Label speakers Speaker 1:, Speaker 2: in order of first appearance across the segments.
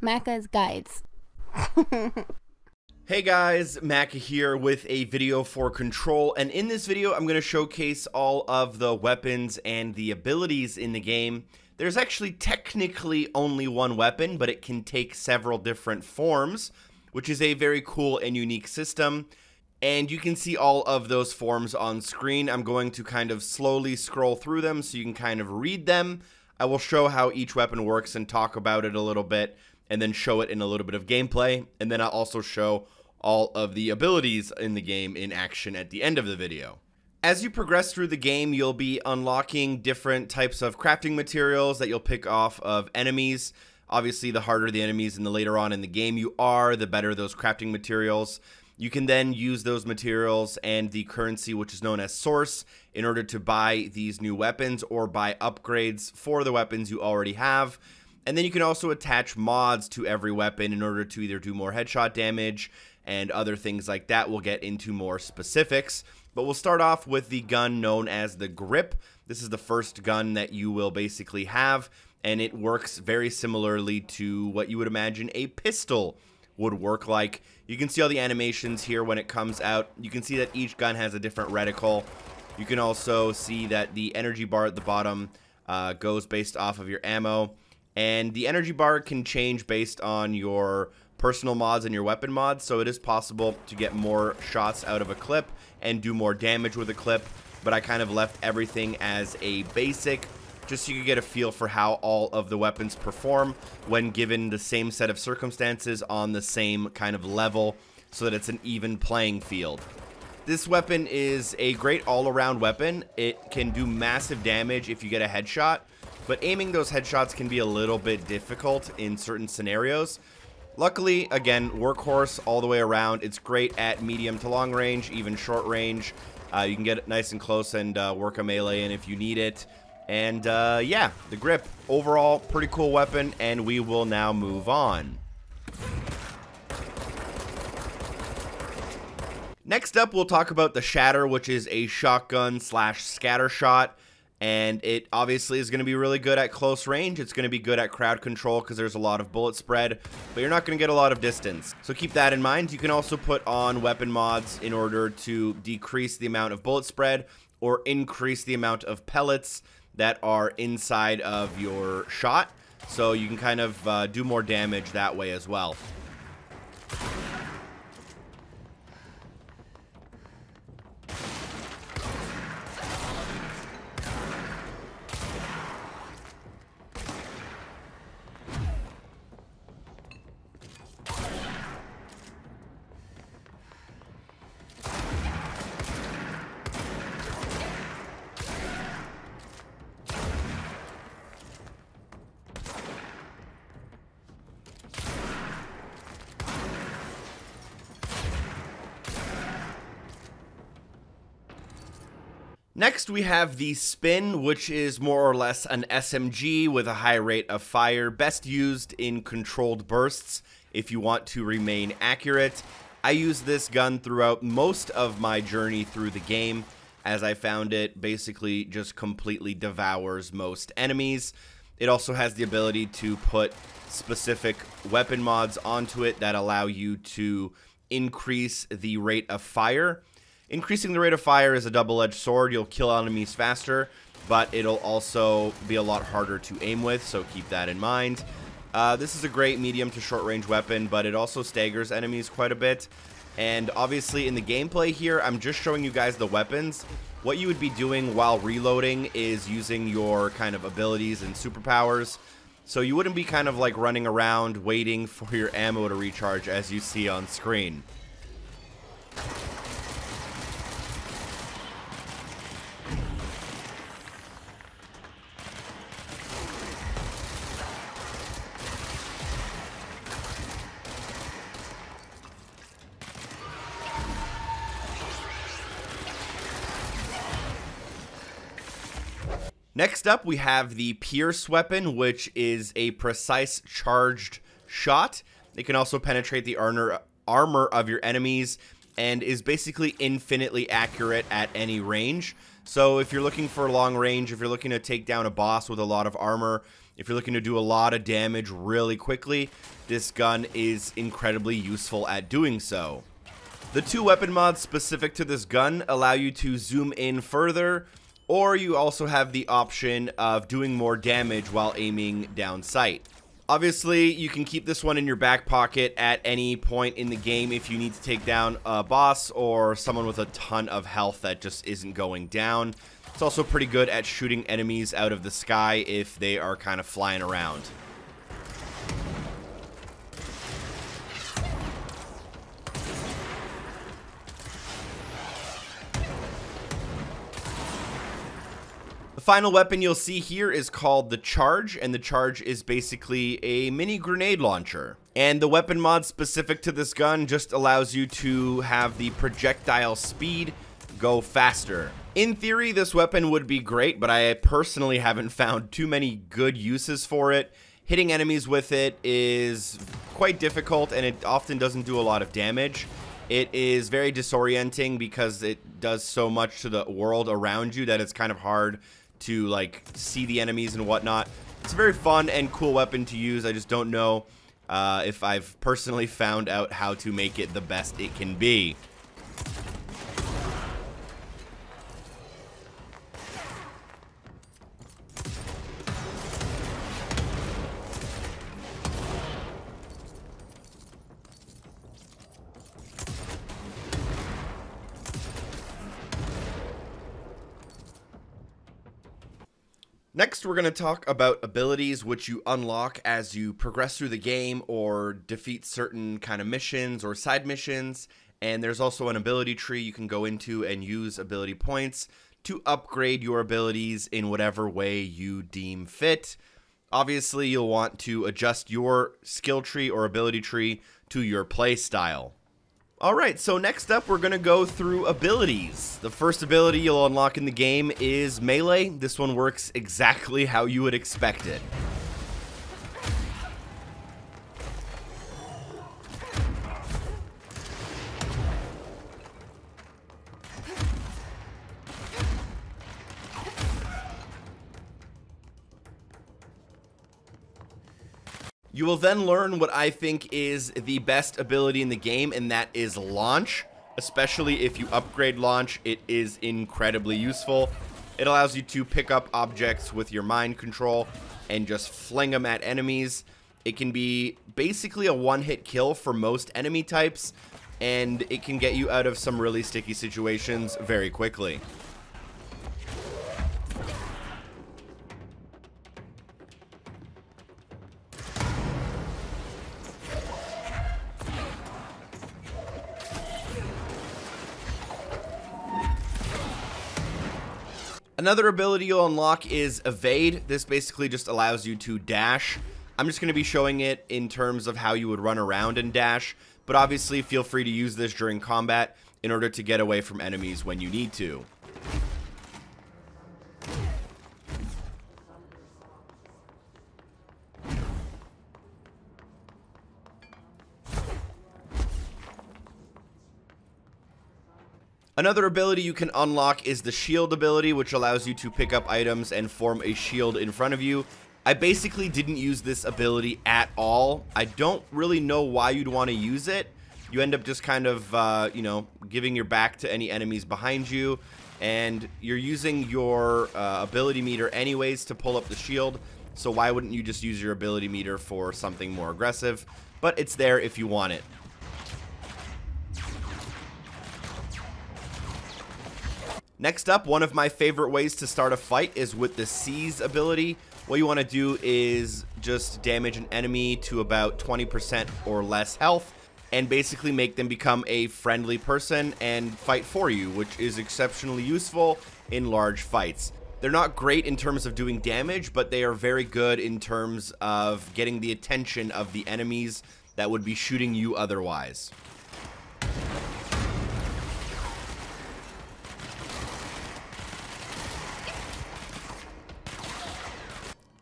Speaker 1: Maka's Guides.
Speaker 2: Hey guys, Macca here with a video for Control, and in this video I'm going to showcase all of the weapons and the abilities in the game. There's actually technically only one weapon, but it can take several different forms, which is a very cool and unique system. And you can see all of those forms on screen. I'm going to kind of slowly scroll through them so you can kind of read them. I will show how each weapon works and talk about it a little bit, and then show it in a little bit of gameplay. And then I'll also show all of the abilities in the game in action at the end of the video. As you progress through the game, you'll be unlocking different types of crafting materials that you'll pick off of enemies. Obviously, the harder the enemies and the later on in the game you are, the better those crafting materials. You can then use those materials and the currency, which is known as source, in order to buy these new weapons or buy upgrades for the weapons you already have. And then you can also attach mods to every weapon in order to either do more headshot damage and other things like that. We'll get into more specifics. But we'll start off with the gun known as the Grip. This is the first gun that you will basically have, and it works very similarly to what you would imagine a pistol would work like. You can see all the animations here when it comes out. You can see that each gun has a different reticle. You can also see that the energy bar at the bottom uh, goes based off of your ammo. And the energy bar can change based on your personal mods and your weapon mods, so it is possible to get more shots out of a clip and do more damage with a clip, but I kind of left everything as a basic just so you could get a feel for how all of the weapons perform when given the same set of circumstances on the same kind of level so that it's an even playing field. This weapon is a great all-around weapon. It can do massive damage if you get a headshot, but aiming those headshots can be a little bit difficult in certain scenarios. Luckily, again, workhorse all the way around. It's great at medium to long range, even short range. Uh, you can get it nice and close and uh, work a melee in if you need it. And uh, yeah, the grip, overall, pretty cool weapon, and we will now move on. Next up, we'll talk about the Shatter, which is a shotgun slash scatter shot and it obviously is going to be really good at close range. It's going to be good at crowd control because there's a lot of bullet spread, but you're not going to get a lot of distance. So keep that in mind. You can also put on weapon mods in order to decrease the amount of bullet spread or increase the amount of pellets that are inside of your shot. So you can kind of uh, do more damage that way as well. Next, we have the Spin, which is more or less an SMG with a high rate of fire, best used in controlled bursts if you want to remain accurate. I use this gun throughout most of my journey through the game, as I found it basically just completely devours most enemies. It also has the ability to put specific weapon mods onto it that allow you to increase the rate of fire Increasing the rate of fire is a double-edged sword. You'll kill enemies faster, but it'll also be a lot harder to aim with, so keep that in mind. Uh, this is a great medium to short range weapon, but it also staggers enemies quite a bit. And obviously in the gameplay here, I'm just showing you guys the weapons. What you would be doing while reloading is using your kind of abilities and superpowers. So you wouldn't be kind of like running around waiting for your ammo to recharge as you see on screen. Next up, we have the Pierce weapon, which is a precise charged shot. It can also penetrate the armor, of your enemies and is basically infinitely accurate at any range. So if you're looking for long range, if you're looking to take down a boss with a lot of armor, if you're looking to do a lot of damage really quickly, this gun is incredibly useful at doing so. The two weapon mods specific to this gun allow you to zoom in further, or you also have the option of doing more damage while aiming down sight. Obviously, you can keep this one in your back pocket at any point in the game if you need to take down a boss or someone with a ton of health that just isn't going down. It's also pretty good at shooting enemies out of the sky if they are kind of flying around. Final weapon you'll see here is called the Charge, and the Charge is basically a mini grenade launcher. And the weapon mod specific to this gun just allows you to have the projectile speed go faster. In theory, this weapon would be great, but I personally haven't found too many good uses for it. Hitting enemies with it is quite difficult, and it often doesn't do a lot of damage. It is very disorienting because it does so much to the world around you that it's kind of hard to like see the enemies and whatnot. It's a very fun and cool weapon to use. I just don't know uh, if I've personally found out how to make it the best it can be. Next, we're going to talk about abilities which you unlock as you progress through the game or defeat certain kind of missions or side missions. And there's also an ability tree you can go into and use ability points to upgrade your abilities in whatever way you deem fit. Obviously, you'll want to adjust your skill tree or ability tree to your play style. Alright, so next up we're going to go through abilities. The first ability you'll unlock in the game is Melee. This one works exactly how you would expect it. You will then learn what I think is the best ability in the game, and that is Launch. Especially if you upgrade Launch, it is incredibly useful. It allows you to pick up objects with your mind control and just fling them at enemies. It can be basically a one-hit kill for most enemy types, and it can get you out of some really sticky situations very quickly. Another ability you'll unlock is Evade. This basically just allows you to dash. I'm just going to be showing it in terms of how you would run around and dash, but obviously feel free to use this during combat in order to get away from enemies when you need to. Another ability you can unlock is the shield ability, which allows you to pick up items and form a shield in front of you. I basically didn't use this ability at all. I don't really know why you'd want to use it. You end up just kind of, uh, you know, giving your back to any enemies behind you, and you're using your uh, ability meter anyways to pull up the shield, so why wouldn't you just use your ability meter for something more aggressive? But it's there if you want it. Next up, one of my favorite ways to start a fight is with the Seize ability. What you want to do is just damage an enemy to about 20% or less health and basically make them become a friendly person and fight for you, which is exceptionally useful in large fights. They're not great in terms of doing damage, but they are very good in terms of getting the attention of the enemies that would be shooting you otherwise.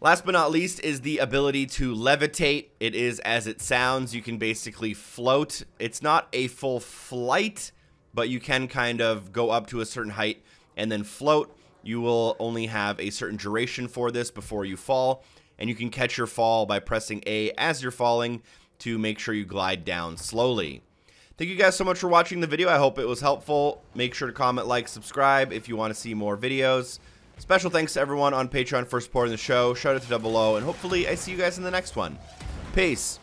Speaker 2: Last but not least is the ability to levitate. It is as it sounds. You can basically float. It's not a full flight, but you can kind of go up to a certain height and then float. You will only have a certain duration for this before you fall, and you can catch your fall by pressing A as you're falling to make sure you glide down slowly. Thank you guys so much for watching the video. I hope it was helpful. Make sure to comment, like, subscribe if you want to see more videos. Special thanks to everyone on Patreon for supporting the show. Shout out to Double O, and hopefully I see you guys in the next one. Peace.